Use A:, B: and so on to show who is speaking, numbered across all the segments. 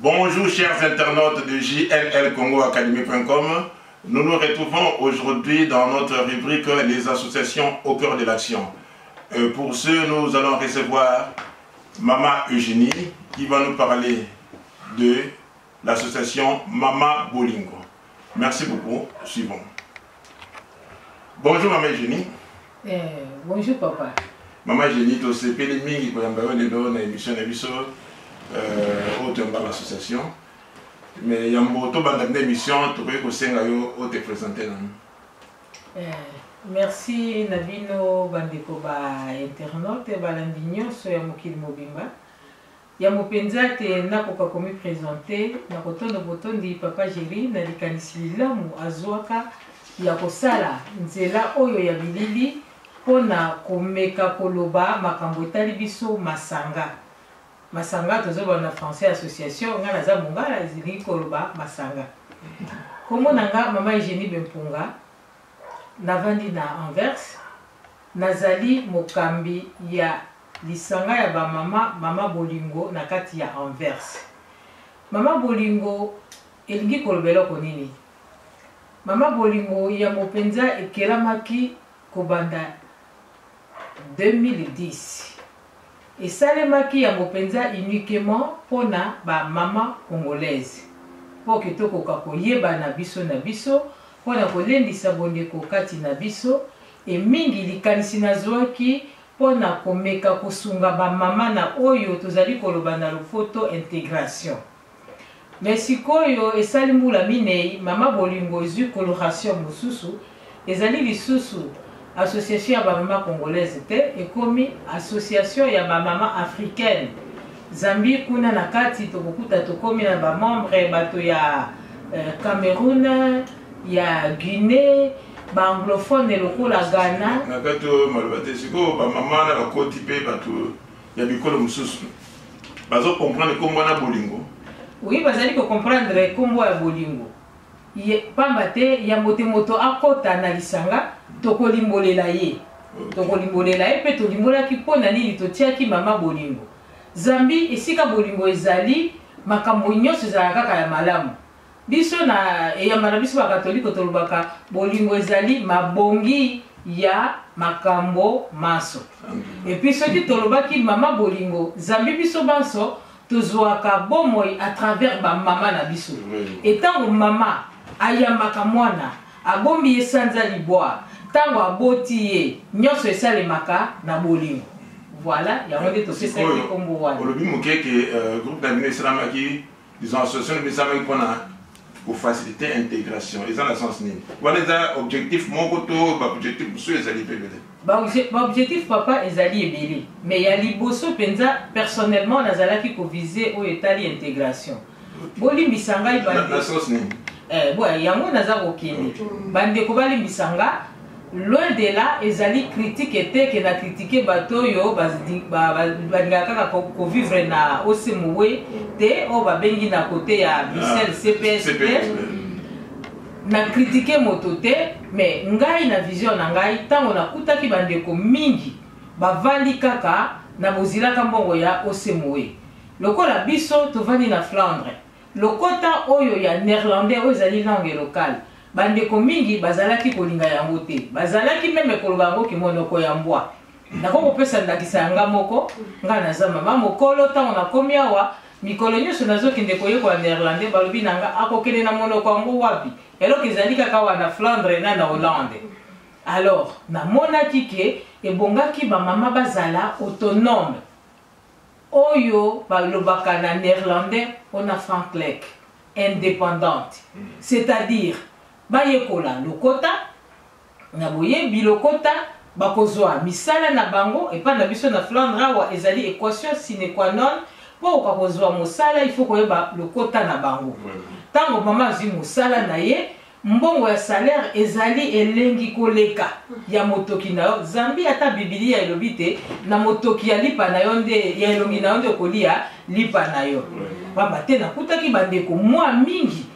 A: Bonjour chers internautes de jnlcongoacademy.com Nous nous retrouvons aujourd'hui dans notre rubrique Les associations au cœur de l'action. Euh, pour ce, nous allons recevoir Mama Eugénie qui va nous parler de l'association Mama Bolingo. Merci beaucoup. Suivons. Bonjour Maman Eugénie.
B: Eh, bonjour papa.
A: Maman Eugénie, tu sais, pele mingi pour yamba le don na émission na biso euh autre par l'association. Mais yambo to banda na émission, to ko senga yo o te présenter na.
B: Eh, merci na bino bandeko ba internaute balandi nyonso ya mokili mobimba. Yambo mpenza ete nakoka komipresente, nakotondo botondi Papa Jerry na likanisi lilamu azuaka ya kosala nzela oyo ya bilili mpo na komeka koloba makambo etali biso masanga. Masanga, tozoloba na français association, ngai naza mongala, elingi koloba masanga. Kombo na ngai Mama Eugenie Bempunga, navandi na Anvers, nazali mokambi ya. Lisanga ya ba mama Mama Bolingo na kati ya Anvers. Mama Bolingo elingi koloba eloko nini? Mama Bolingo yambo mpenza ekelamaki kobanda 2010. Esalemaki yambo mpenza uniquement mpo na ba mama congolaise mpo ke tokoka koyebana biso na biso, mpo na kolendisa bondeko kati na biso et mingi likanisi nazuaki Mpo na komeka kosunga bamama na oyo tozali koloba na lopoto integration. Mais sikoyo esali mbula minei mama bolingo ezui coloration mosusu, ezali lisusu Association ya bamama congolaise te, ekomi Association ya bamama africaine. Zambie kuna na kati tokokuta tokomi na ba membre bato ya Cameroun, ya guinee baanglophone lokola ghana
A: na kati oyo maloba te sikoyo bamama na bakoti mpe bato ya bikolo mosusu bazokomprendre nkombo wana bolingo
B: oui bazali kocomprendre nkombo ya bolingo pamba te yambo te moto akota na lisanga tokolimbolela ye tokolimbolela ye mpe tolimbolaki mpo na nini totiaki mama bolingo zambi esika bolingo ezali makambo nyonso ezalaka kaka ya malamu Biso na eyamba na biso bakatoliko tolobaka bolingo ezali mabongi ya makambo manso. Epuis soki tolobaki mama bolingo, zambi biso banso tozwaka bomoi a travers ba mama na biso.
A: E
B: tango mama ayambaka mwana, abombi ye sanza libwa, tango aboti ye, nionso esalemaka na bolingo. Voilà, yango nde topesaki ye kombo wana.
A: Olobi moke ke groupe na bino esalamaki Ils ont association ebisamaki mpo na kofacilite integration eza na sens nini wana eza objectif moko to baobjectif mosusu ezali mpe
B: ebele baobjectif papa ezali ebele mais ya liboso mpenza personnellement nazalaki kovise oyo etali integration bolimbisa ngai
A: na sens nini
B: eh, yango naza kokende bandeko balimbisa nga Loin de là, ezali critique te que na critiquer bato oyo balingaka kaka ko vivre na OCMW te oyo babengi na kote ya Bruxelles ah, CPS te na critiquer moto te mais ngai na vision na ngai ntango nakutaki bandeko mingi bavandi kaka na bozilaka mbongo ya OCMW lokola biso tovandi na Flandre Lokota oyo ya Neerlandais, oyo ezali langue locale, bandeko mingi bazalaki kolinga yango te. Bazalaki meme koloba yango ke monoko ya mbwa. Nakoki kopesa ndakisa ya nga moko, nga naza mama mokolo, ntango nakomi awa, mikolo nyonso nazokende koyekola Neerlandais, balobi na nga, akokende na monoko yango wapi? Eloko ezali kaka awa na Flandre na na Hollande. Alors, namonaki ke ebongaki bamama bazala autonome. Oyo ba lobaka na neerlandais pona Franklek, independante, c'est à dire ba yekola lokota, na boyebi lokota ba kozua misala na bango, epa na biso na Flandre awa ezali equation sine qua non, po oka kozua mosala il faut koyeba lokota na bango. Tango mama azui mosala na ye, Mbongo ya salaire ezali elengi koleka ya motoki na yo, zambi ata Bibilia elobi te na motoki ya lipa na yo nde ya elongi na yo nde okoliya lipa na yo. Pamba te nakutaki bandeko mwa mingi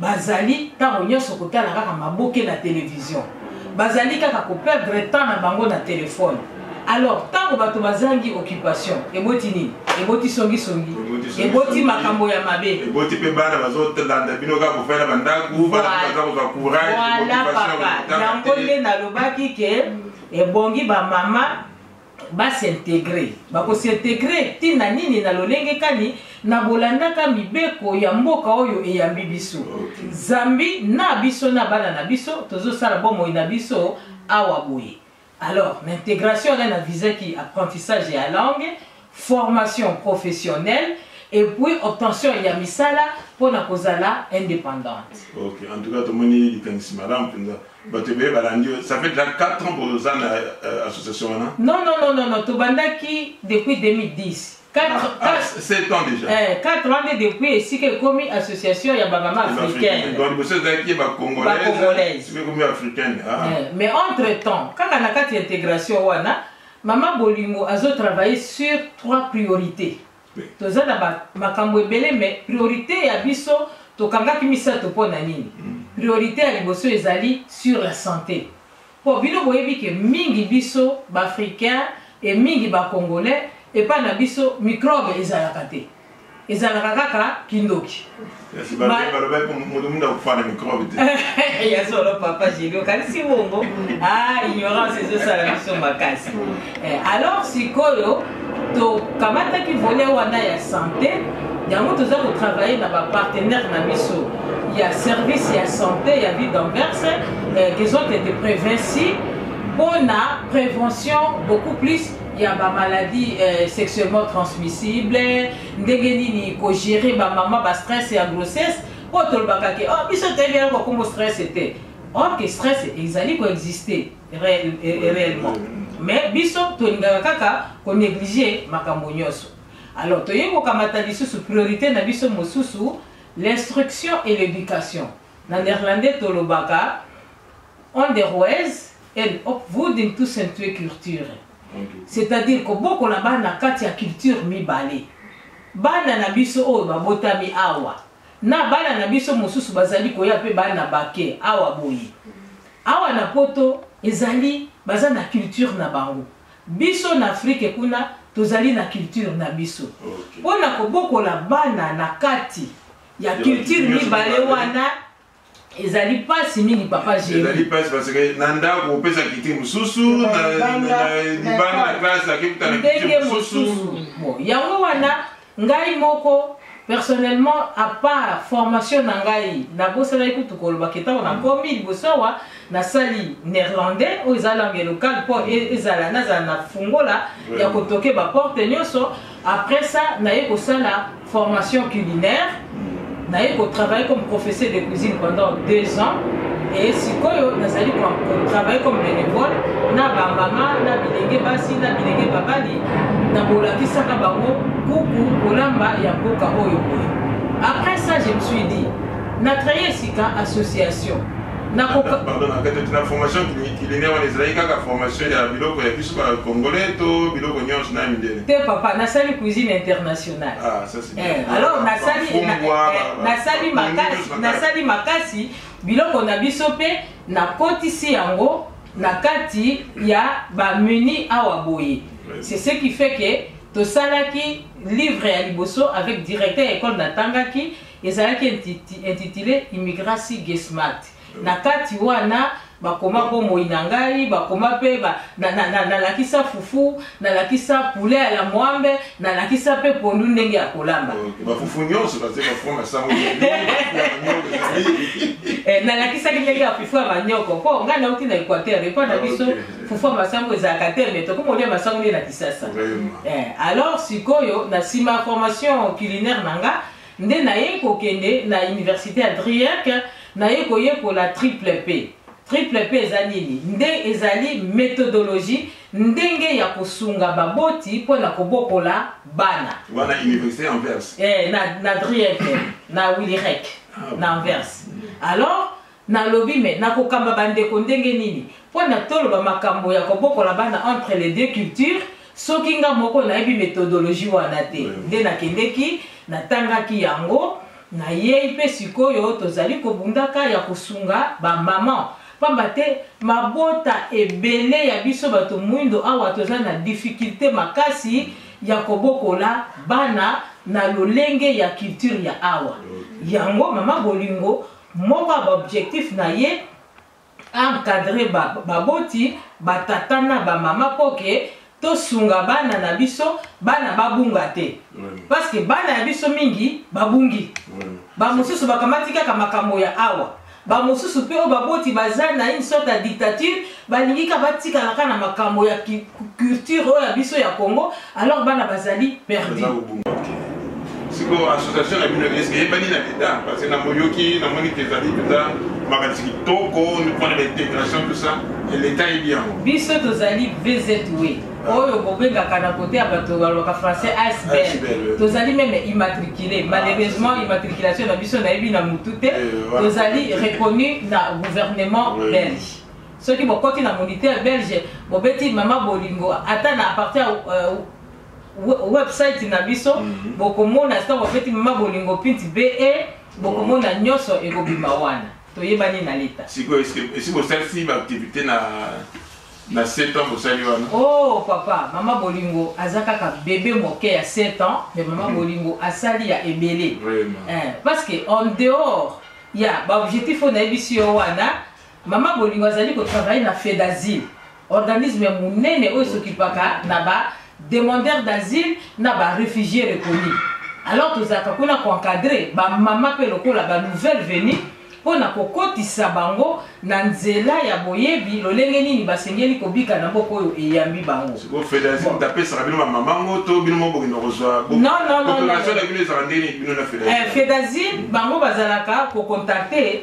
B: bazali ntango nyonso kotala kaka maboke na televizio, bazali kaka koperdre temps na bango na telefone. alors ntango bato bazangi occupation eboti nini eboti songisongi eboti makambo ya mabe
A: eboti mpe bana bazolanda bino kaka kofanda bandako bana baza kozwa courage
B: voilà papa yango nde nalobaki ke ebongi bamama basintegre bakosintegre ntina nini na lolenge kani na bolandaka mibeko ya mboka oyo eyambi biso zambi na biso na bana na biso tozosala bomoi na biso awa boye Alors, l'intégration là na visa qui apprentissage ya langue, formation professionnelle et puis obtention ya misala mpo na kozala indépendante.
A: OK, en tout cas tomoni likanisi malamu mpenza. Bato ebele balandi yo. Ça fait déjà 4 ans boza na euh, association wana?
B: Non, non, non, non, non, tobandaki depuis 2010.
A: 7 ans déjà.
B: Eh, 4 ans de depuis ici que commis association ya ba maman africaine.
A: Donc monsieur Zaki ba congolaise. Ba congolaise. Mais commis africaine. Ah.
B: Eh, mais entre temps, kaka na kati intégration wana, maman Bolingo azo travailler sur trois priorités. Toza na ba makambo ebele mais priorité ya biso tokangaki misato pona nini? Hmm. Priorité ya liboso ezali sur la santé. Po bino boyebi ke mingi biso b'africains et mingi ba congolais epai na biso microbe ezalaka te. Ezalaka kaka kindoki.
A: Kasi ba ba loba ko mutu mutu akufa na microbe te.
B: Ya solo papa Gilles okanisi bongo? Ah ignorance ezo sala biso makasi. Eh, alors sikoyo tokamataki volet wana ya sante yango toza kotravaille na bapartenaire na biso ya service ya sante ya ville d'anverse eh, desordre de prévenci mpo na prévention beaucoup plus ya bamaladi eh, sexuellement transmissible ndenge nini kogere bamama bastress ya grossesse mpo tolobaka ke oh, biso toyebi yango kokombo stress te orke stress ezali koexiste Réel, euh, réellement mais biso tolingaka kaka konéglige makambo nyonso alors toyei kokamata lisusu priorité na biso mosusu l'instruction et l'éducation na néerlandais tolobaka onderwijs en opvoeding tussen twee culture c'est-à-dire kobokola bana kati ya culture mibale bana na biso oyo babotami awa na bana na biso mosusu bazali koya mpe bana bake awa boye Awa na poto ezali baza na culture na bango biso na afrique kuna tozali na culture na biso pona kobokola bana na kati ya culture mibale wana ezali pasi mingi papa Jerry
A: ezali pasi parce que na ndako opesa kiti mususu na libanda na classe akikuta na kiti mususu bon
B: yango wana Ngai moko personnellement à part formation na ngai nabosanaki kutu koloba ke ntango nakomi liboso awa nasali néerlandais oyo eza langue locale mpo e, ezala nazala na fungola ya kotoke baporte nyonso après ça naye kosala formation culinaire naye ko travailler comme professeur de cuisine pendant deux ans et sikoyo nazali kotravaille comme bénévole na bamama na bilenge basi na bilenge babali na kolakisaka bango kuku kolamba ya mboka oyo boye après ça je me suis dit na créer sika association
A: na formation culinaire wana ezalaki kaka formation ya biloko ya biso bacongolais to biloko nyonso na mindele
B: te papa nasali cuisine internationale ah, Eh, alors nasali na- Bafungwa, eh, ba- ba- nasali ba- makasi ba- nasali makasi biloko na biso mpe nakotisi yango na kati ya bamuni awa boye Oui. c'est ce qui fait que tosalaki livre ya liboso avec directeur ya ekole natangaki ezalaki intiti- intitulé immigrasi gesmart na kati wana bakoma bomoi na ngai bakoma mpe nalakisa na, na, na fufu nalakisa poulet ya la mwambe nalakisa mpe pondu ndenge ya kolamba
A: eh,
B: nalakisaki ndenge ya fufu ya manioko mpo ngai nauti na équateur epa na biso fufu ya masango ezalaka te me tokoma olia masango nde na kisasa eh, alors sikoyo na nsima formation culinaire na ngai nde naye kokende na université ya driek naye koyekola triple p triple p eza nini nde ezali methodologie ndenge ya kosunga baboti mpo na kobokola bana
A: wana université ya anvers
B: eh, na, na driek na wilirek ah, na anvers alors Na lobi mais na ko kamba ba ndeko ndenge nini? Po na toloba makambo ya ko bokola bana entre les deux cultures soki nga moko na yebi methodologie wana te. Nde na kendeki na tangaki yango na yei pe sikoyo to zali ko bundaka ya ko sunga ba mamans. Pamba te mabota ebele ya biso bato muindo awa to za na difficulte makasi ya ko bokola bana na lolenge ya culture ya awa. Yango mama Bolingo Moko ya baobjectif na ye encadre baboti batata na bamama mpo ke tosunga bana na biso bana babunga te parce que bana ya biso mingi babungi bamosusu bakamati kaka makambo ya awa bamosusu mpe oyo baboti baza na une sorte ya dictature balingi ka batikala ka na makambo ya culture oyo ya biso ya congo alors bana bazali perdu
A: sikoyo association na bino eske eyebani na leta parce que na moyoki namoni te ezali mpenza makanisi kitoko mpona na intégration tout ça leta ayebi yango
B: biso tozali vzw ah. oyo bobengaka na kote ya bato balobaka français asbel tozali meme immatricule ah, malheureusement immatriculation na biso nayebi na motu te eh, tozali reconnu na gouvernement belge Soki bokoti na moniteur belge bobeti mama bolingo ata na partir uh, website na biso mm -hmm. bokomona sito bobeti mama bolingo pinti be bokomona mhm. nyonso ekobima wana toyebani na leta
A: sikoyo esi bosalisi baaktivité na na 7 ans bosali wana
B: oh papa mama bolingo aza kaka bebe moke ya 7 ans mais mama mhm. bolingo asali ya ebele eh, parce que en dehors ya baobjectif oyo nayebisi yo wana Mama Bolingo azali ko travailler na Fedazil, organisme ya munene oyo esokipaka na ba demandeurs d'asile na ba refugies reconnus. Alors tozalaka kuna ko encadrer ba mama pe lokola ba nouvelles venues mpo na kokotisa bango na nzela ya boyebi lolenge nini basengeli kobika na mboka oyo eyambi bango
A: apesaka bino bamama ngo to bino moko bokenda kozwa na bino ezalaka ndenge bino na
B: fedazine eh, bango bazalaka kokontakte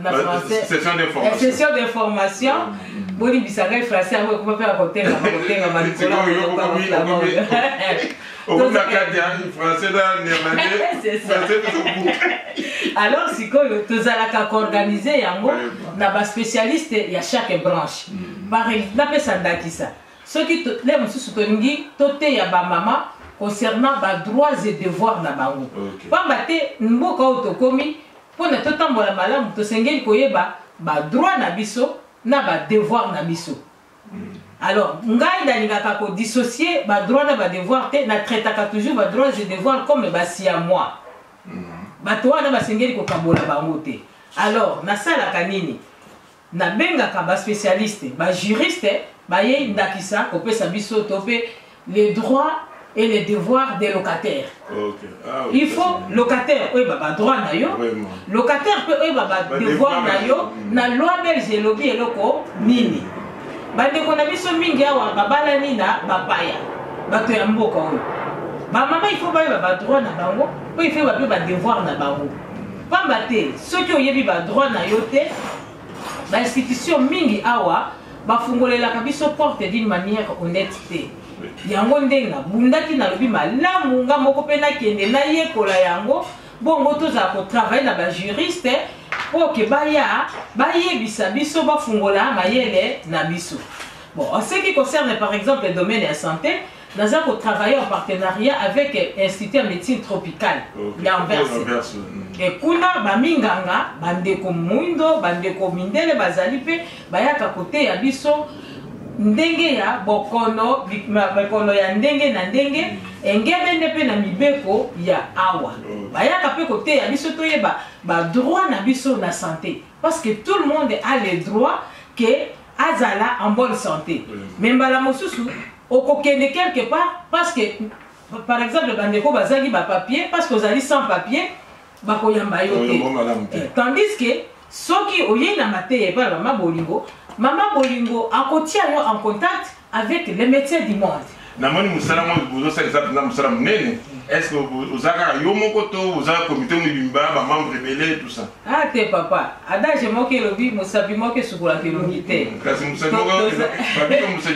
B: na français session d'information session d'information bolimbisa ngai français yango ekoma mpe akotenga makotenga malikolo alors sikoyo tozalaka koorganize yango na baspécialiste ya chaque branche mm. napesa ndakisa soki le mosusu tolingi toteya bamama concernant badroits et devoir na bango pamba te mboka oyo tokomi Mpo na totambola malamu, tosengeli koyeba ba droits na biso na ba devoirs na biso. Alors, ngai nalingaka ko dissocier ba droits na ba devoirs te, na traitaka toujours ba droits et devoirs comme ba siamois. Bato wana basengeli kokabola bango te. Alors, nasalaka nini? Nabengaka ba specialistes, ba juristes baye ndakisa kopesa biso to pe les droits et les devoirs des locataires.
A: Okay. Ah,
B: il faut locataire oyeba ba droit na yo locataire mpe oyeba ba devoir na yo mm. na loi belge elobi eloko nini bandeko na biso mingi awa babalani na bapaya bato ya mboka oyo bamama il faut bayeba ba droit na bango mpo il faut bape ba devoir na bango Pamba te, soki oyebi ba droits na yo te, ba institutions mingi awa bafungolelaka biso porte d'une manière honnête te. Yango nde nabundaki nalobi malamu nga moko mpe nakende nayekola yango bongo tozala kotravaille na bajuriste mpo ke baya bayebisa biso bafungola mayele na biso bon en ce qui concerne par exemple domaine ya santé Naza ko travailler en partenariat avec Institut ya Medecine Tropicale okay. ya Anvers. E kuna ba minganga, ba ndeko muindo, ba ndeko mindele bazali pe bayaka koteya biso ndenge ya bokono bokono ya ndenge na ndenge engebene mpe na mibeko ya awa bayaka mpe koteya biso toyeba badroit na biso na sante parce que tout le monde a le droit ke azala en bonne santé mais mbala mosusu okokende quelque part parce que par exemple bandeko bazangi bapapier parce que ozali sans papier bakoyamba yo te eh, tandis que soki oyei na mateya epai ya mama bolingo mama bolingo akotia yo en contact Avec les metiers du monde.
A: namoni mosala moko bozosala eza mpenza mosala monene est ce que oza kaka yo moko to oza komite mobimba bamembre ebele tout ça
B: ah te papa adage moko elobi mosapi moko esukolaka elongi te mm,
A: kasi mosapi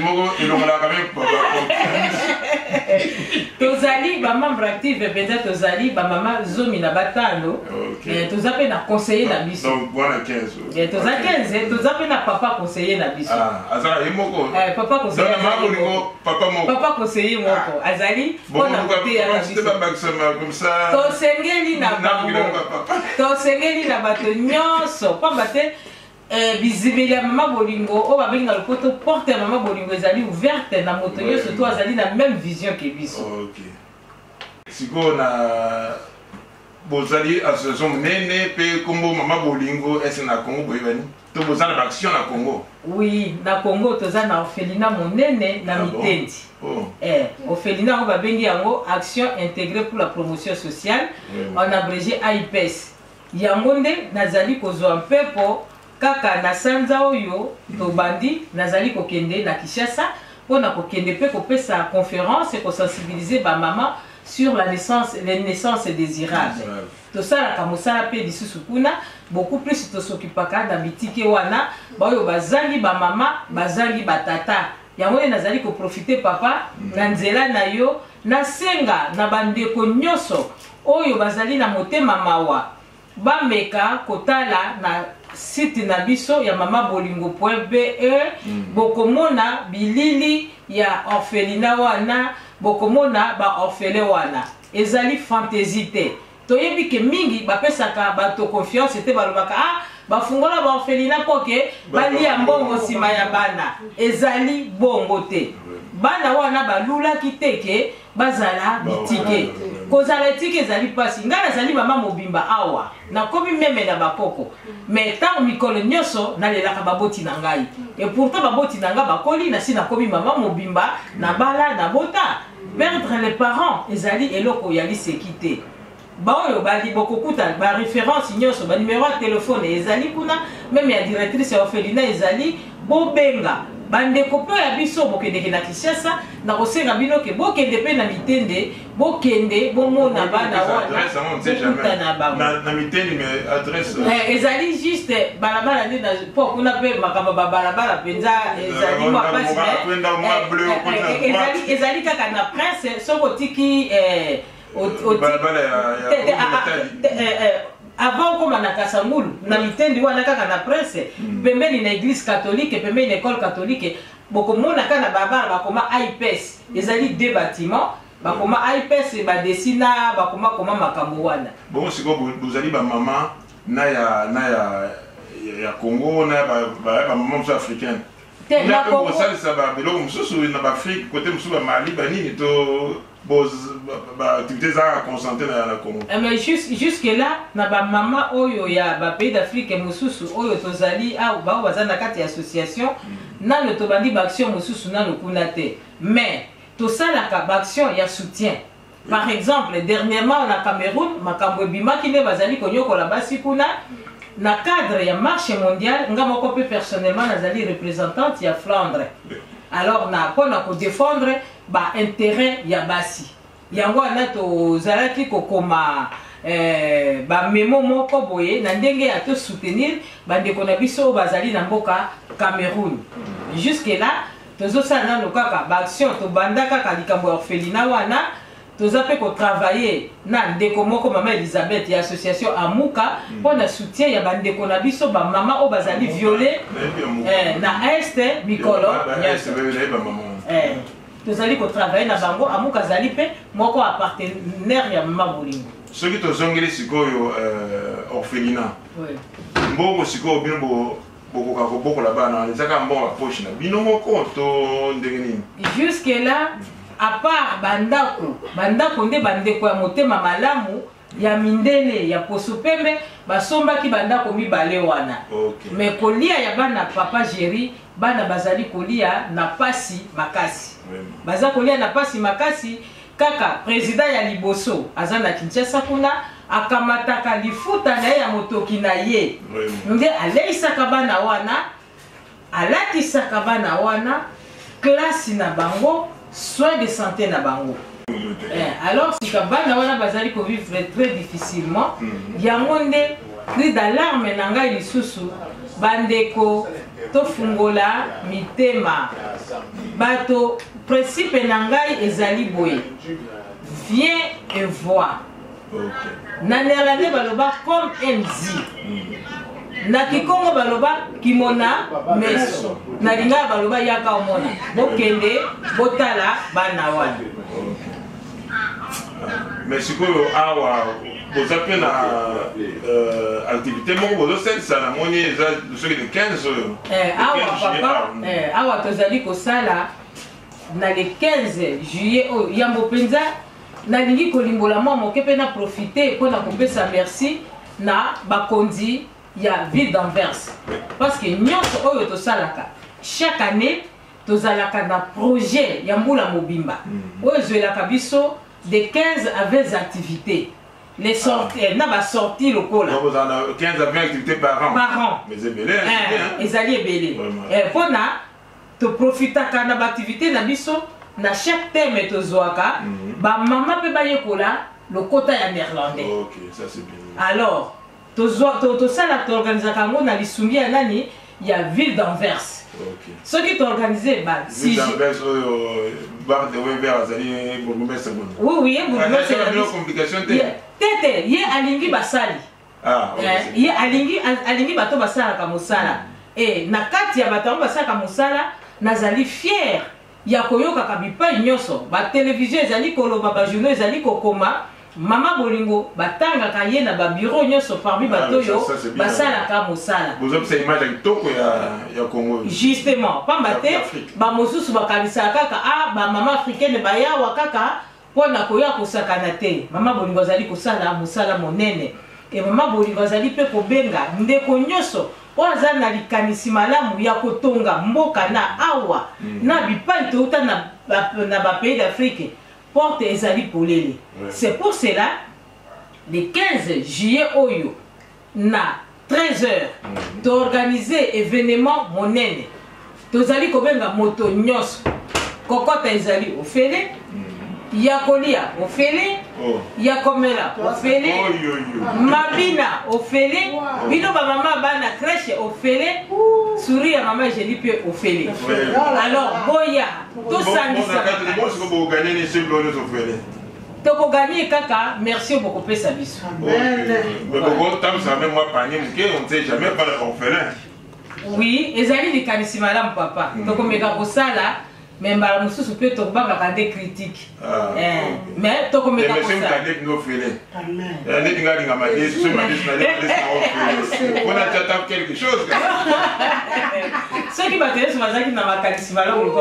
A: moko elongolaka me
B: tozali bamembre active mpenza tozali bamama zomi na batano eh, toza mpe na conseiller na biso Eh, toza 15 toza mpe na papa conseiller na biso ah,
A: azala ye moko
B: eh, papa conseillerbongo
A: papa moko
B: papa conseiller moko ah. azali mpona koteya na biso tosengeli na bango tosengeli na bato nyonso mpamba te eh, bizibeli ya mama bolingo oyo babengi na lopoto porte ya mama bolingo ezali ouverte na moto nyonso to azali na même vision ke biso
A: sikoyo na bozali association monene mpe nkombo mama bolingo ese na congo boyebani to boza na baaction na congo
B: oui na congo toza na orphelina monene na
A: ah
B: mitendi bon?
A: oh.
B: eh, orphelina yango babengi yango action intégrée pour la promotion sociale
A: oui.
B: en abrégé aips yango nde nazali kozwa mpepo Kaka na sanza oyo tobandi, nazali kokende na Kinshasa mpo na kokende mpe kopesa conference et ko sensibiliser ba mamans sur la naissance, les naissances desirables. Tosalaka mosala mpe lisusu kuna, beaucoup plus to s'occupaka na bitike wana, baoyo bazangi ba mama, bazangi ba tata. Yango nde nazali ko profiter papa, na nzela na yo, nasenga na ba ndeko nionso oyo bazali na motema mawa, Bameka kotala na site na biso ya mama bolingo point be mm. bokomona bilili ya orphelina wana bokomona ba orphele wana ezali fantaisie te toyebi ke mingi bapesaka bato confiance te balobaka ah bafungola ba orphelina mpo ke balia mbongo nsima ya bana ezali bongo te bana wana balulaki te ke bazala bitike kozala etike ezali mpasi ngai nazali mama mobimba awa nakomi meme na bakoko me ntango mikolo nyonso nalelaka baboti na ngai epourtant baboti na ngai bakoli nasi nakomi mama mobimba nabala nabota perdre les parents ezali eloko ya liseki te baoyo bali bokokuta ba reference nyonso ba numero ya telefone ezali kuna meme ya directrice ya orphelina ezali bobenga bandeko mpe ya biso bokendeke na kinshasa na kosenga bino ke bokende mpe na mitende bokende bomona bana wanakuta na
A: bangoezali
B: eh, juste balabala nde mpo kuna mpe makambo babalabala mpenza ezali mwa pasi eh, eh, ezali kaka na prince soki otiki avant okoma na kasangulu na mitendi wana kaka na prince mm. pembeni na église catholique pembeni na école catholique bokomona kaka na babala bakoma ipes ezali deux bâtiment bakoma ipes badesina bakoma koma makambo wana
A: bongo sikoyo bozali bamama na ya na ya ya congo na ya bamama mosusu africaine
B: te
A: na
B: congo
A: bosalisa biloko mosusu na baafrike kote mosusu bamali banini to activité ezalaka concentré na na congo
B: eh, mais jusque là na bamama oyo ya bapays d'afrique mosusu oyo tozali awa baoyo baza na kati ya association mm. nano tobandi baaction mosusu nano kuna te mais tosalaka baaction ya soutien par exemple dernièrement na cameroun makambo ebimaki nde bazali konyokola basi kuna na cadre ya marche mondiale nga moko mpe personnellement nazali représentante ya flandre alors na mpo na kodefendre ba interet ya basi yango wana tozalaki kokoma eh, bamemo moko boye na ndenge ya tosoutenir bandeko na biso oyo bazali na mboka cameroun jusque là tozosala nano kaka baaction tobanda kaka likambo ya orphelina wana toza pe ko travailler na ndeko moko mama Elisabeth ya association Amuka hmm. pona soutien ya ba ndeko na biso ba mama o
A: bazali ah, violer
B: eh, na est mikolo eh, tozali ko travailler na bango Amuka zali pe moko a partenaire ya mama Bolingo
A: soki tozongeli sikoyo euh,
B: orphelinat
A: mbongo sikoyo bino bokoka kobokola bana wana eza kaka mbongo ya poche na bino moko to ndenge nini
B: jusque là apart bandako bandako nde bandeko ya motema malamu ya mindele ya poso pembe basombaki bandako mibale wana
A: okay.
B: me kolia ya bana papa geri bana bazali kolia na pasi makasi
A: Vraiment.
B: baza kolia na pasi makasi Kaka president ya liboso aza na Kinshasa kuna akamataka lifuta na ye ya motoki na ye nde aleisaka bana wana alatisaka bana wana klasi na bango soin de santé na bango eh, alors sika bana wana bazali kovivre très difficilement
A: mhm.
B: yango nde cri d'alarme na ngai lisusu bandeko tofungola mitema bato principe na ngai ezali boye viens et vois na nerlande baloba comme
A: mzi
B: na kikongo baloba kimona meso na lingala baloba yaka omona bokende botala bana wana
A: mais sikoyo awa boza mpe na euh, activité moko bozosalisa na moni eza soki le 15 oyo
B: eh, eh, awa tozali kosala na le 15 juillet oyo oh, yambo mpenza nalingi kolimbola mwa moke mpe na profite mpo na kopesa merci na bakonzi ya ville d'anvers parce que nyonso oyo tosalaka chaque année tozalaka na projet ya mbula mobimba mm. oyo ezwelaka biso de 15 à 20 activités les sorties ah. na basortie lokola
A: 15 à 20 activités par an
B: par an eh, ezali ebele
A: mpo
B: eh, na toprofitaka na baactivité na biso na chaque thème tozwaka
A: mm.
B: bamama mpe bayekola lokota ya néerlandais alors tozwa to, tosala toorganisaka yango na lisungi ya nani ya ville d'anvers
A: okay.
B: soki toorganize ba
A: si oyo bar de wever azali bourgmestre kuna
B: oui oui ye bourgmestre
A: ah,
B: na
A: complication te
B: te te ye alingi basali
A: ah, okay.
B: eh, ye alingi alingi bato basalaka mosala mm. eh, na kati ya bato yango basalaka mosala nazali fiere ya koyokaka bipai nyonso ba television ezali koloba ba journaux ezali kokoma mama bolingo batangaka ye na ba bureau nyonso parmi
A: ah,
B: bato oyo basalaka mosala justement pamba te bamosusu bakanisaka kaka a ah, bamama africaine bayawa kaka Mpo na koya kosakana te, mama bolingo azali kosala mosala monene. E mama bolingo azali mpe kobenga ndeko nyonso oyo aza na likanisi malamu ya kotonga mboka na awa na bipai touta na, na ba pays d'Afrique. Porte ezali polele. C'est pour cela le 15 juillet oyo na 13 heures
A: mhm.
B: toorganize evenement monene tozali kobenga moto nyonso kokota ezali ofele
A: mhm.
B: ya kolia ofele
A: oh.
B: ya komela ofele
A: oh,
B: mabina ofele bino bamama bana crèche ofele suri ya mama jeli mpe ofele alors boya tosangisa
A: toko
B: gagner kaka merci boko pesa biso
A: mais boko tamsa même moi panier muke on sait jamais pas le orphelin
B: oui ezali likanisi malamu papa
A: mm.
B: tokomeka kosala me mbala mosusu mpe tokobangaka nde kritike
A: ah,
B: eh, me tokomeka soki bato yesu bazalaki na makanisi malamu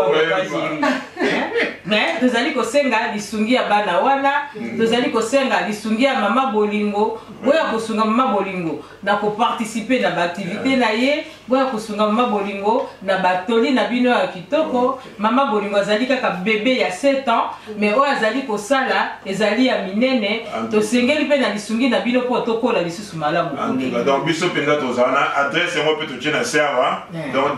B: mais tozali kosenga lisungi ya bana wana mm. tozali kosenga lisungi ya mama bolingo boya kosunga mama bolingo na koparticipe na baaktivité na ye boya kosunga mama bolingo na batoli na bino ya kitoko mama bolingo azali kaka bebe ya 7 ans mais oyo azali kosala ezali ya minene tosengeli mpe na lisungi na bino mpo tokola lisusu malamu
A: donc biso mpenza tozala na adresse yango mpe totie na
B: serva
A: donc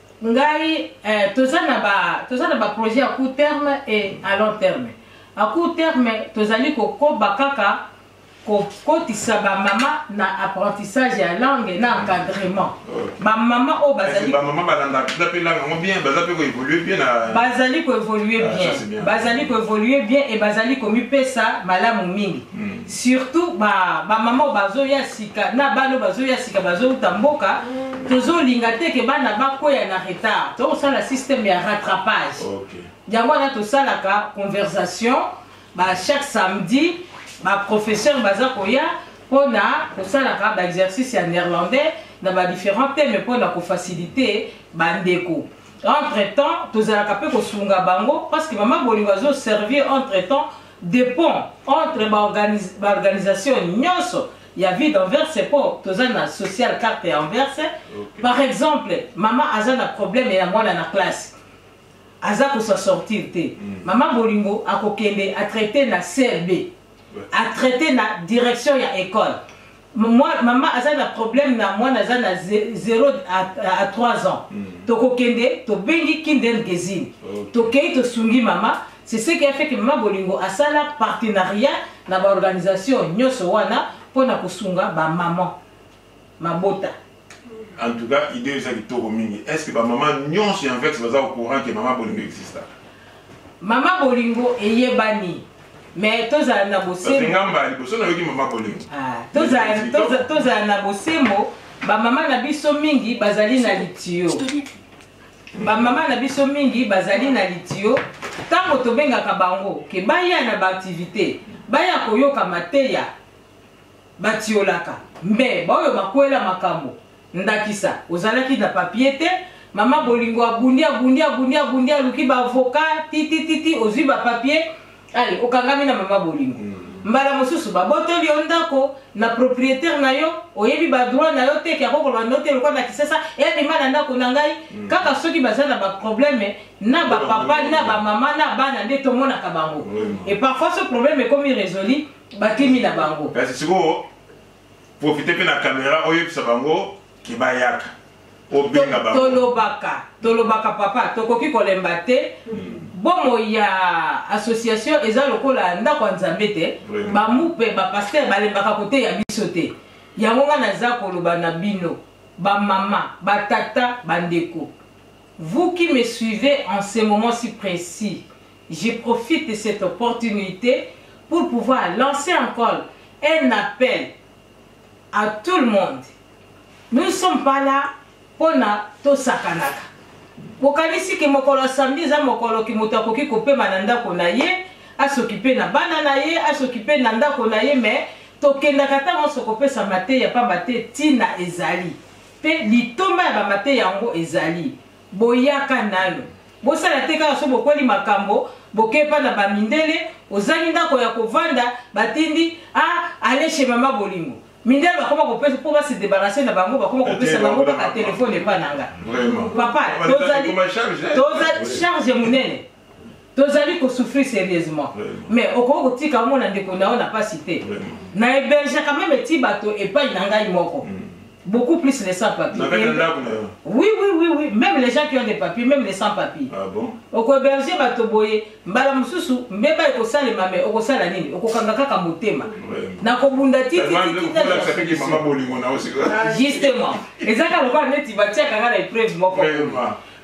B: ngai eh, toza na ba toza na ba projet à court terme et à long terme à court terme tozali kokoba kaka kokotisa bamama na apprentissage ya langue na encadrement bamama oyo bazali
A: koévolue bien
B: bazali koévolue bien e bazali komipesa malamu mingi
A: hmm.
B: surtout ba ba maman bazo ya sika na bano bazo ya sika bazo uta mboka mm. tozo linga te ke bana ba ko ya na retard to sala système ya rattrapage
A: okay
B: yango wana tosalaka conversation ba chaque samedi baprofesseur baza koya mpo na kosalaka baexercice ya néerlandais na badifférent thème mpo na kofacilite bandeko entre temps tozalaka mpe kosunga bango parce que mama bolingo azoservir entre temps de pont entre ba organis, ba organisation nyonso ya vie d'Anvers po toza na social carte ya Anvers
A: okay.
B: par exemple mama aza na problème ya mwana na classe aza kosa sortir te
A: mm.
B: mama bolingo akokende atraite na CLB atraite na direction ya école mama aza na problème na mwana aza na 0 à 3 ans
A: mm.
B: tokokende tobengi
A: kindergesine
B: tokei tosungi mama c'est ce qui a fait que mama bolingo asala partenariat na baorganisation nyonso wana mpo na kosunga bamaman mabota
A: En tout cas, idée eza kitoko mingi. Est-ce que ba maman nyonso ya Vex baza au courant que maman Bolingo existe?
B: Maman Bolingo eyebani. Mais tozala na bosembo.
A: Parce
B: que
A: ngamba liboso na yoki maman Bolingo.
B: Ah, tozala tozala na bosembo. Ba maman na biso mingi bazali na litiyo. bamama na biso mingi bazali na litiyo ntango tobengaka bango ke baya na baaktivite baya koyoka mateya Batiolaka mbe baoyo bakwela makambo. Ndakisa, ozalaki na papier te, mama bolingo abundi, abundi, abundi, abundi, aluki ba avocats, ti, ti, ti, ti, ozui ba papier, ale, okangami na mama bolingo. Mm. mbala mosusu babotoli yo ndako na propriétaire na yo oyebi badroit na yo te ke akokoloba no te lokola na kisasa ebima na ndako na ngai mm. kaka soki baza na baproblème na bapapa na bamama na bana nde tomonaka bango
A: mm.
B: et parfois ce problème ekomi résoli bakimi na bango
A: kasi sikoyo profite mpe na kamera oyebisa bango ke bayaka obenga bango
B: tolobaka tolobaka papa tokoki kolemba te hmm. bomo ya association eza lokola ndako ya nzambe te bamupe bapaster balembaka koteya biso te yango ngai naza koloba na bino bamama batata bandeko vous qui me suivez en ce moment si précis Je profite de cette opportunite pour pouvoir lancer encore un appel à tout le monde. Nous ne sommes pas là pour tout sakanaka. bokanisi ke mokolo ya samedi eza mokolo ke moto akoki kopema na ndako na ye asokipe na bana na ye asokipe na ndako na ye me tokendaka ntango nyonso kopesa mateya mpamba te ntina ezali mpe litomba ya bamateya yango ezali boyaka nayo bosala te kaka so bokoli makambo bokepa na bamindele ozangi ndako ya kovanda batindi a ah, aleshe mama bolingo mindele bakoma kopesa mpo base debarase na bango bakoma kopesa bango kaka telefone epa na nga papa tozali
A: charge
B: monene tozali kosouffrir sérieusement mais okoki kotika omona ndeko na yo na mpasi te na hébergaka meme eti bato epai na ngai moko mm. beaucoup plus les sans papiers oui oui oui oui même les gens qui ont des papiers même les sans papiers
A: ah bon?
B: okohéberge bato boye mbala mosusu mbeba ekosalema me okosala nini okokanga kaka motema na kobunda
A: titijustement
B: eza kaka lokola neti batiaka nga na épreuve moko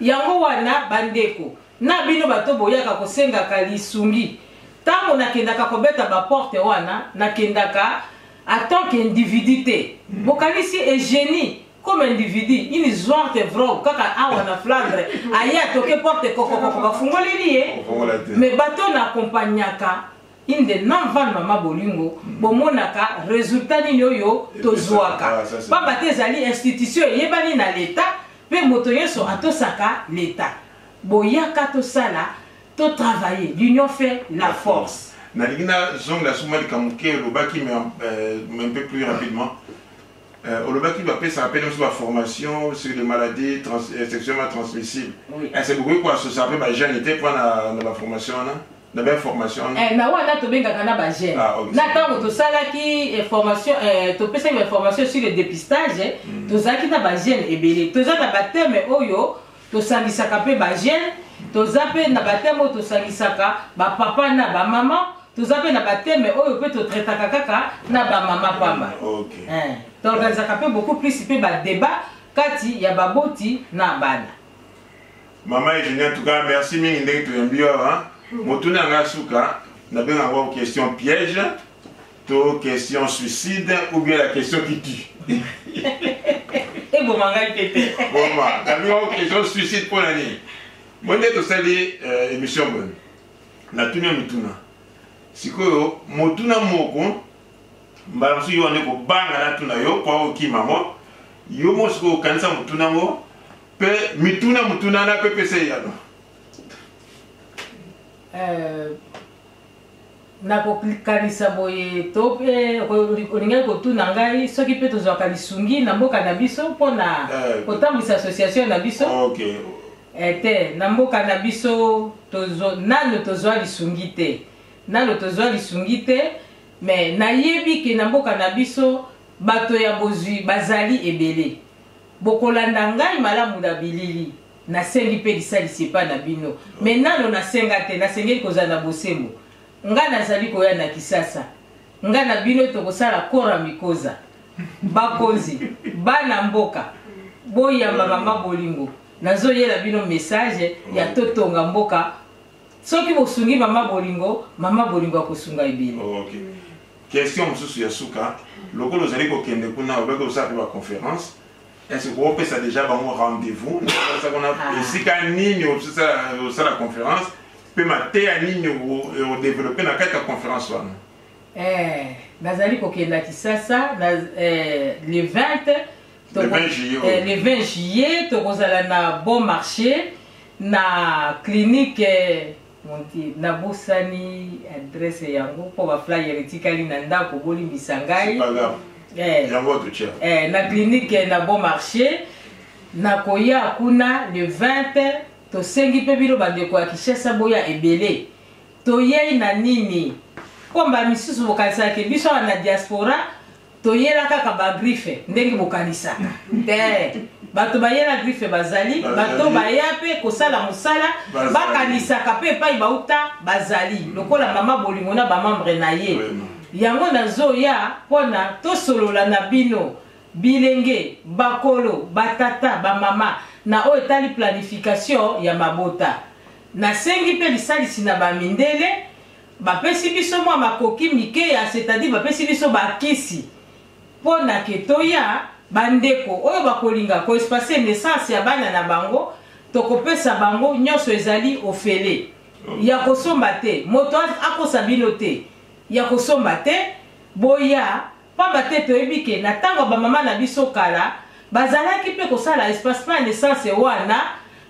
B: Yango wana, bandeko, na bino bato boyaka kosengaka lisungi, ntango nakendaka kobeta baporte wana, nakendaka en tant qu'individu te. Hmm. Bokanisi Eugenie comme individu ini zwarte vro kaka awa na flandre aye atoke porte kokokoko bafungoleli ye me bato na akompagnaka inde non van mama bolingo mm. bomonaka resultat nini oyo tozwaka
A: ah,
B: pamba te ezali institution eyebani na leta mpe moto nyonso atosaka leta boyaka tosala totravaille l'union fait la force
A: nalingi nazongela suma likambo moke olobaki euh, mais un peu plus rapidement euh, olobaki bapesaka mpe nyonso baformation sur les maladies euh, sexuellement
B: transmissible
A: ese bokoki koasosa mpe bajeune te mpo na baformation wana na ba information
B: eh, na wana tobengaka na ba jeune
A: ah, okay.
B: na ntango tosalaki information eh, eh, topesaki bainformation sur le dépistage eh, mm. tozalaki na ba jeune ebele toza na bateme oyo tosangisaka mpe ba jeune toza mpe na bateme oyo tosangisaka bapapa na bamama toza mpe na bateme oyo mpe totraitaka kaka na bamama pamba
A: okay.
B: eh, toorganisaka mpe beaucoup plus mpe badébat kati ya baboti na bana
A: Maman Eugenia, en tout cas, merci mingi ndenge toyambi yo awa. Motuna yanga ya suka, nabenga yango question piège, to question suicide, ou bien la question qui tue.
B: eboma ngai mpe te
A: boma nabi yango question suicide mpo na nini bo nde tosali euh, émission boye natuni ya mituna sikoyo motuna moko mbala mosusu yo wande kobanga natuna yo mpo okima yango yo mo sikoyo okanisa motuna yango Pe mituna mutunana pe pesa eyano.
B: Euh, nakokanisa boye to mpe olingaki kotuna ngai soki mpe tozwaka lisungi na mboka na biso mpo na
A: eh,
B: kotambwisa association na biso
A: okay.
B: Eh, te na mboka na biso tozo, nano tozwa lisungi te nano tozwa lisungi te me nayebi ke na mboka na biso bato ya bozwi bazali ebele Bokolanda ngai malamu na bilili. Nasengi mpe lisalisi epai na bino. Me nano nasenga te, nasengeli kozala na bosembo. Ngai nazali koya na Kisasa. Ngai na bino tokosala Kora Mikoza. Bakonzi, bana mboka, boyamba mama bolingo. Nazoyela bino message ya totonga mboka. soki bosungi mama bolingo mama bolingo akosunga ebele
A: oh, okay. question mosusu ya suka lokola ozali kokende kuna obaki osala mpe baconférence est-ce que opesa déjà bango rendez-vous nakosa kuna
B: ah.
A: esika nini osala conférence mpe mateya nini odeveloppe na kati ya conférence wana
B: eh, nazali kokenda kisasa na eh, le 20
A: le 20 juillet
B: oh.
A: eh,
B: le 20 juillet tokozala na bon marché na clinique eh, monti nabosani adresse yango mpo baflyer etikali na ndako bolimbisa ngai eh, eh, na clinique eh, na bon marché nakoya kuna le 20 tosengi mpe bino bandeko ya kinshasa boya ebele toyei na nini mpo mbala misusu bokanisaka ke biso awa na diaspora toyela kaka ba griffe ndenge bokanisaka te bato bayela griffe bazali bato baya mpe kosala mosala bakanisaka mpe epai bauta bazali mm. lokola mama bolingo na bamembre na ye yango nazoya mpo na tosolola na bino bilenge bakolo batata bamama na oyo etali planification ya mabota nasengi mpe lisalisi na bamindele Bapesi biso mwa makoki mike ya c'est-à-dire bapesi biso bakisi mpo na ke toya bandeko oyo bakolinga koespase naissance ya bana na bango tokopesa bango nyonso ezali ofele ya kosomba te moto akosa bino te ya kosomba te boya Pamba te toyebi ke na tango ya bamama na biso kala, bazalaki pe kosala espacement ya naissance wana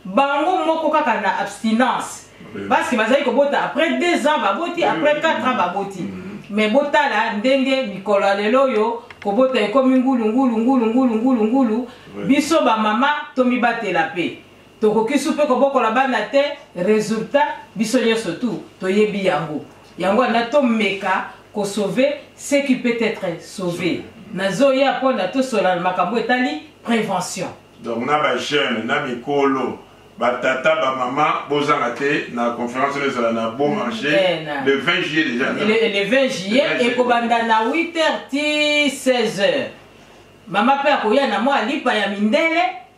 B: bango moko kaka na abstinence. Parce que bazali kobota après deux ans baboti, après quatre ans baboti. Mais botala ndenge mikolo ya lelo oyo kobota ekomi ngulu ngulu ngulu ngulu ngulu ngulu, biso bamama tomibatela pe. Tokokisu pe kobokola bana te resultat biso nionso tout toyebi yango yango wana tomeka ko sauver ce qui peut etre sauve nazoya mpo na tosola na makambo etali prevention
A: donc na ba jeune na mikolo batata bamama bozanga te na conférence oyo ezala na beau marché le 20 juillet déjà
B: le, le 20 juillet ekobanda na 8 heures ti 16 heures mama mpe akoya na mwa lipa ya mindele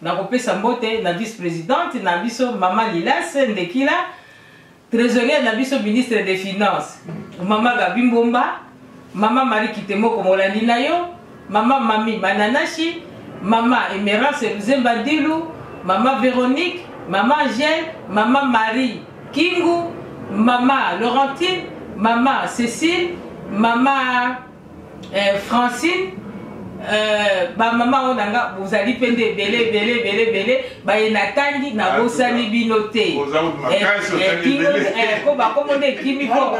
B: Nakopesa mbote na vice-presidente na biso Mama Lilas Ndekila, trésorier na biso ministre des Finances Mama Gabi Mbomba, Mama Marie Kitemoko molandi na yo, Mama Mami Mananashi, Mama Emerance Luzemba Dilu, Mama Véronique, Mama Angèle, Mama Marie Kingu, Mama Laurentine, Mama Cécile, Mama eh, francine Euh, bamama oyo na nga bozali mpe nde ebele ebele ebele ebele baye natangi nabosani ah, bino te ko bakomo nde ekimi ko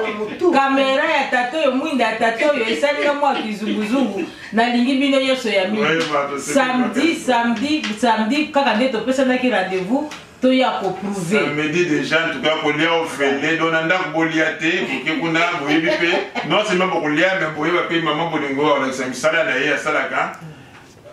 B: kamera ya tata oyo mwinda ya tata oyo esali na mwa kizunguzungu nalingi bino nyonso ya mingi samedi samedi samedi kaka nde topesanaki rendez-vous to ya ko prouver
A: samedi déjà en tout cas ko lia ofele donc na ndako bo lia te boke kuna boyebi pe non c'est même ko lia mais boyeba pe maman bolingo wala sa misala na ye asalaka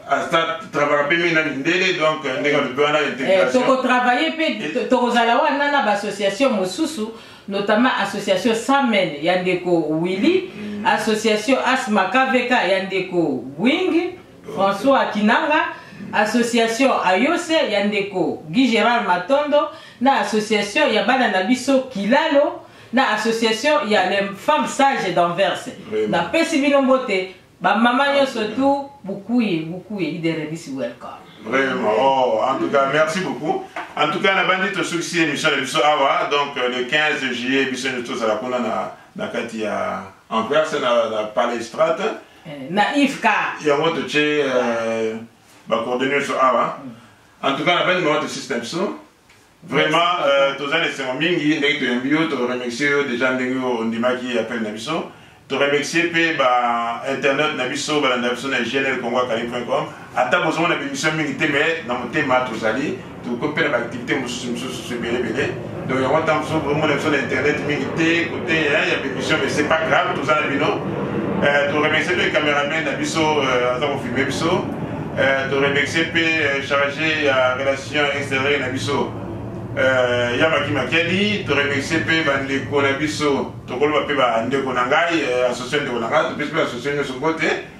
A: asta travaillaka pe mingi na mindele donc ndenge alobi wana intégration
B: toko travailler pe tokozala wana na ba association mosusu notamment association samen ya ndeko willy mm. association asma kvk ya ndeko bwingi François Kinanga, association Ayose ya ndeko Guy Gerard Matondo na association ya bana na biso Kilalo na association ya les femmes sages d'Anvers. Na pesi bino mbote ba mama nyonso tu bukuye bukuye iderelisi welcome.
A: Vraiment. Oh, en tout cas, merci beaucoup. En tout cas, na bandi to succès émission de biso awa donc euh, le 15 juillet biso nous tous à la kuna na na kati ya en place na la palais strate.
B: Eh, naïve
A: ka. Yango to ce euh, ba coordonnées sur awa. En tout cas, la belle numéro de système so. Vraiment, euh, toza na esengo mingi ndenge toyambi yo toremercie yo déjà ndenge ondimaki appel na biso toremercie mpe ba internet na biso balanda biso na gnl congo academy com ata bozonga na bimisio mingi te me na motema tozali tokoki mpe na baaktivité mosusu mosusu ebelebele donc yango ntango mosusu komona biso na internet mingi te kote ya bimisio mais c'est pas grave toza na bino euh, toremercie mpe cameraman na biso euh, aza kofilme biso euh, toremercie mpe chargé ya relation extérieure na biso ya maki makeli toremercie mpe bandeko na biso tokoloba mpe bandeko na ngai association ndeko na ngai topesi mpe association nyonso mbote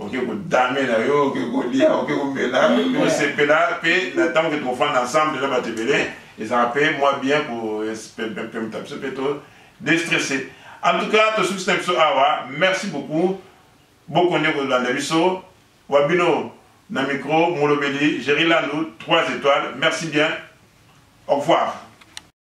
A: oke kodame na yo oke kolia oke komela osepela mpe na ntango ke tokofanda ensemble na bato ebele ezalaka mpe mwa bien kopemta biso mpe to destresse en tout cas tosuki na biso awa merci beaucoup bokonde kolanda biso wa bino na micro molobeli gerilandu 3 étoiles merci bien au revoir